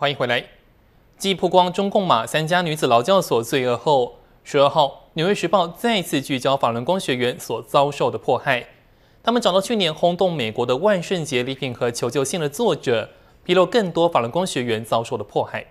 欢迎回来。继曝光中共马三家女子劳教所罪恶后，十二号《纽约时报》再次聚焦法轮功学员所遭受的迫害。他们找到去年轰动美国的万圣节礼品和求救信的作者，披露更多法轮功学员遭受的迫害。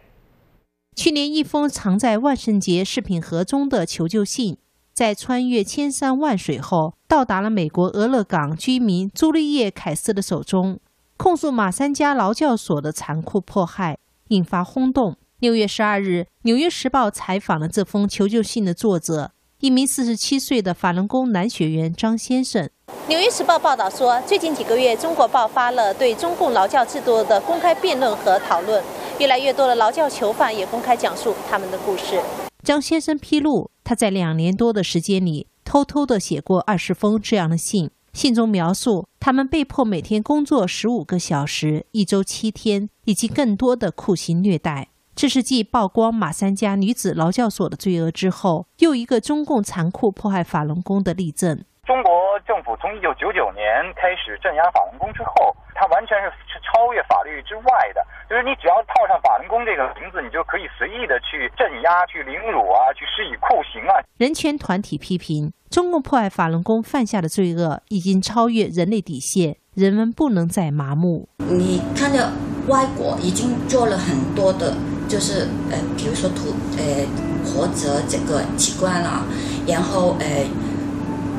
去年一封藏在万圣节饰品盒中的求救信，在穿越千山万水后，到达了美国俄勒冈居民朱丽叶·凯斯的手中，控诉马三家劳教所的残酷迫害。引发轰动。六月十二日，《纽约时报》采访了这封求救信的作者，一名四十七岁的法轮功男学员张先生。《纽约时报》报道说，最近几个月，中国爆发了对中共劳教制度的公开辩论和讨论，越来越多的劳教囚犯也公开讲述他们的故事。张先生披露，他在两年多的时间里，偷偷地写过二十封这样的信。信中描述，他们被迫每天工作十五个小时，一周七天，以及更多的酷刑虐待。这是继曝光马三家女子劳教所的罪恶之后，又一个中共残酷迫害法轮功的例证。中国政府从一九九九年开始镇压法轮功之后，它完全是是超越法律之外的。就是你只要套上法轮功这个名字，你就可以随意的去镇压、去凌辱啊、去施以酷刑啊。人权团体批评，中共迫害法轮功犯下的罪恶已经超越人类底线，人们不能再麻木。你看到外国已经做了很多的，就是呃，比如说图呃活着这个器官啊，然后呃。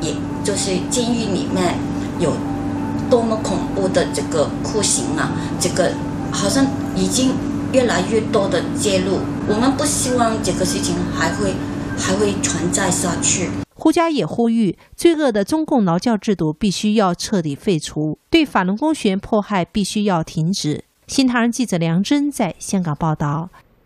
也就是监狱里面有多么恐怖的这个酷刑啊，这个好像已经越来越多的揭露。我们不希望这个事情还会还会存在下去。胡佳也呼吁，罪恶的中共劳教制度必须要彻底废除，对法轮功学员迫害必须要停止。新唐人记者梁真在香港报道。